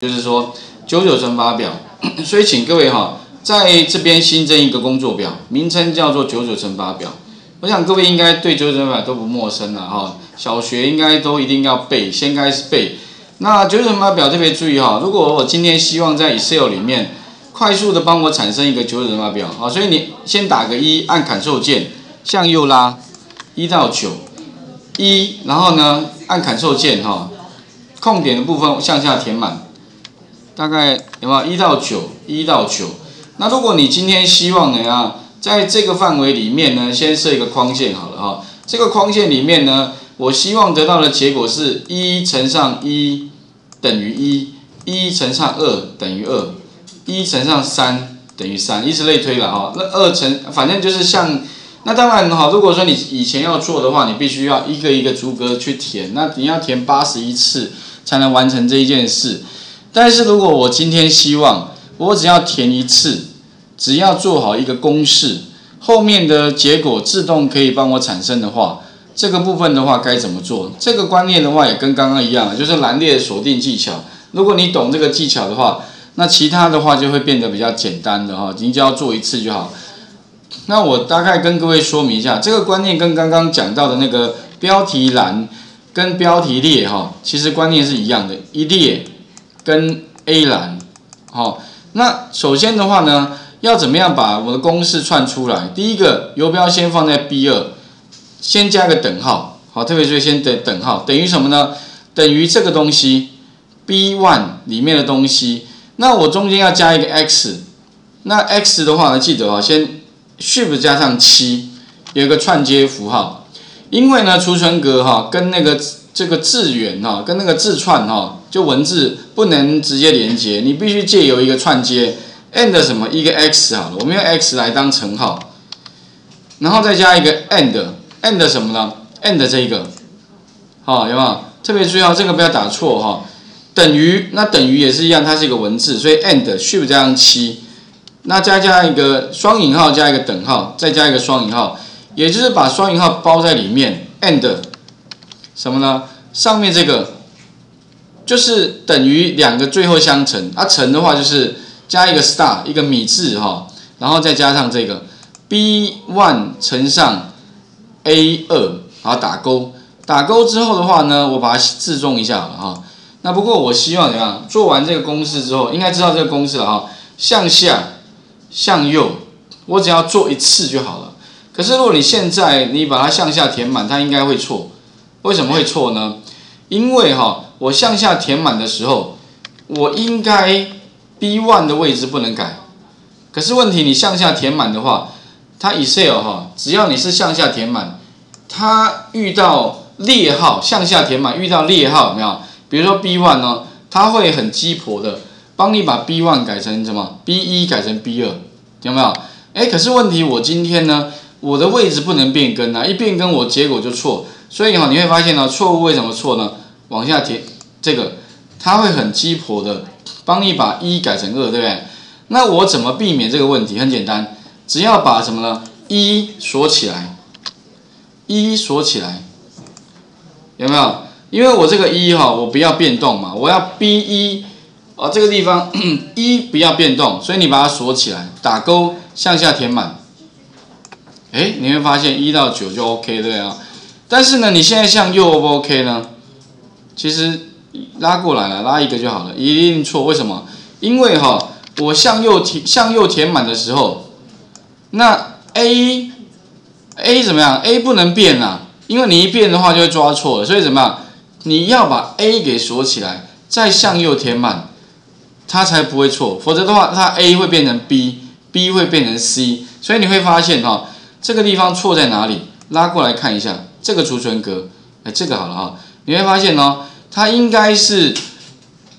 就是说九九乘法表，所以请各位哈，在这边新增一个工作表，名称叫做九九乘法表。我想各位应该对九九乘法都不陌生了哈，小学应该都一定要背，先开始背。那九九乘法表特别注意哈，如果我今天希望在 Excel 里面快速的帮我产生一个九九乘法表啊，所以你先打个一，按 Ctrl 键向右拉一到九，一，然后呢按 Ctrl 键哈，空点的部分向下填满。大概有没有一到九，一到九？那如果你今天希望呢啊，在这个范围里面呢，先设一个框线好了哈。这个框线里面呢，我希望得到的结果是一乘上一等于一，一乘上二等于二，一乘上三等于三，以此类推了哈。那二乘反正就是像，那当然哈，如果说你以前要做的话，你必须要一个一个逐格去填，那你要填八十一次才能完成这一件事。但是如果我今天希望我只要填一次，只要做好一个公式，后面的结果自动可以帮我产生的话，这个部分的话该怎么做？这个观念的话也跟刚刚一样，就是栏列锁定技巧。如果你懂这个技巧的话，那其他的话就会变得比较简单的哈，你只要做一次就好。那我大概跟各位说明一下，这个观念跟刚刚讲到的那个标题栏跟标题列哈，其实观念是一样的，一列。跟 A 栏，好，那首先的话呢，要怎么样把我的公式串出来？第一个游标先放在 B 二，先加个等号，好，特别注意先等等号，等于什么呢？等于这个东西 B one 里面的东西，那我中间要加一个 X，那 X 的话呢，记得啊，先 Shift 加上七，有一个串接符号，因为呢储存格哈跟那个。这个字源哈，跟那个字串哈，就文字不能直接连接，你必须借由一个串接，and 什么一个 x 好了，我们用 x 来当乘号，然后再加一个 and，and 什么呢？and 这一个，好有没有？特别注意哦，这个不要打错哈。等于那等于也是一样，它是一个文字，所以 and shift 加上七，那加加一个双引号加一个等号，再加一个双引号，也就是把双引号包在里面，and。什么呢？上面这个就是等于两个最后相乘，啊乘的话就是加一个 star 一个米字哈，然后再加上这个 b one 乘上 a 二，然后打勾，打勾之后的话呢，我把它自重一下了哈。那不过我希望怎样？做完这个公式之后，应该知道这个公式了哈。向下向右，我只要做一次就好了。可是如果你现在你把它向下填满，它应该会错。为什么会错呢？因为哈，我向下填满的时候，我应该 B one 的位置不能改。可是问题，你向下填满的话，它 Excel 哈，只要你是向下填满，它遇到列号向下填满遇到列号有没有？比如说 B one 呢，它会很鸡婆的帮你把 B one 改成什么 B 一改成 B 二，有没有？哎，可是问题我今天呢，我的位置不能变更啊，一变更我结果就错。所以哈，你会发现呢，错误为什么错呢？往下填这个，它会很鸡婆的帮你把一改成二，对不对？那我怎么避免这个问题？很简单，只要把什么呢？一锁起来，一锁起来，有没有？因为我这个一哈，我不要变动嘛，我要 B 一啊，这个地方一不要变动，所以你把它锁起来，打勾向下填满。哎，你会发现一到九就 OK，对啊？但是呢，你现在向右 O 不 OK 呢？其实拉过来了，拉一个就好了，一定错。为什么？因为哈，我向右填向右填满的时候，那 A A 怎么样？A 不能变啊，因为你一变的话就会抓错了。所以怎么样？你要把 A 给锁起来，再向右填满，它才不会错。否则的话，它 A 会变成 B，B 会变成 C。所以你会发现哈，这个地方错在哪里？拉过来看一下。这个储存格，哎，这个好了哈，你会发现哦，它应该是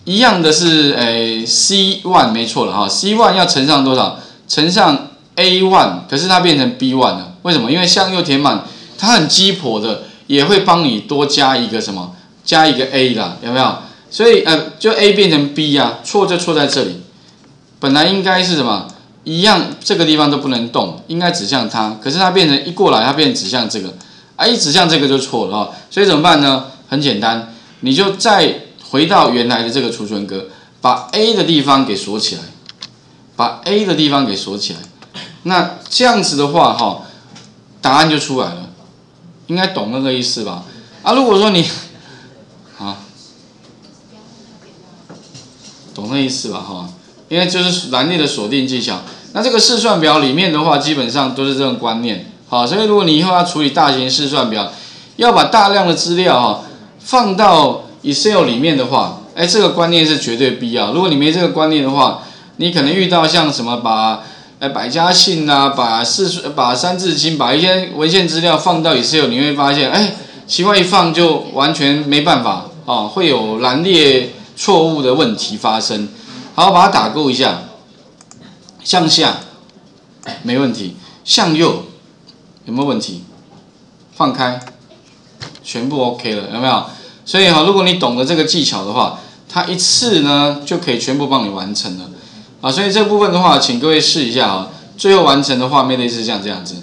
一样的，是诶 C one 没错了哈，C one 要乘上多少？乘上 A one，可是它变成 B one 了，为什么？因为向右填满，它很鸡婆的，也会帮你多加一个什么？加一个 A 啦，有没有？所以呃，就 A 变成 B 呀，错就错在这里，本来应该是什么？一样，这个地方都不能动，应该指向它，可是它变成一过来，它变成指向这个。啊，一指向这个就错了哈，所以怎么办呢？很简单，你就再回到原来的这个储存格，把 A 的地方给锁起来，把 A 的地方给锁起来。那这样子的话，哈，答案就出来了，应该懂那个意思吧？啊，如果说你，啊，懂那意思吧？哈，因为就是蓝列的锁定技巧。那这个试算表里面的话，基本上都是这种观念。好，所以如果你以后要处理大型试算表，要把大量的资料哈放到 Excel 里面的话，哎，这个观念是绝对必要。如果你没这个观念的话，你可能遇到像什么把哎百家姓啊，把四把三字经，把一些文献资料放到 Excel，你会发现，哎，奇怪一放就完全没办法啊，会有栏列错误的问题发生。好，把它打勾一下，向下没问题，向右。有没有问题？放开，全部 OK 了，有没有？所以哈，如果你懂得这个技巧的话，它一次呢就可以全部帮你完成了啊。所以这部分的话，请各位试一下啊。最后完成的画面类似像这样子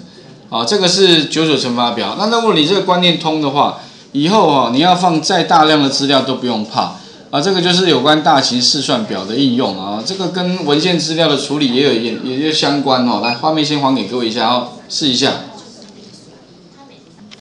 啊。这个是九九乘法表。那如果你这个观念通的话，以后哈你要放再大量的资料都不用怕啊。这个就是有关大型试算表的应用啊。这个跟文献资料的处理也有也也相关哦。来，画面先还给各位一下哦，试一下。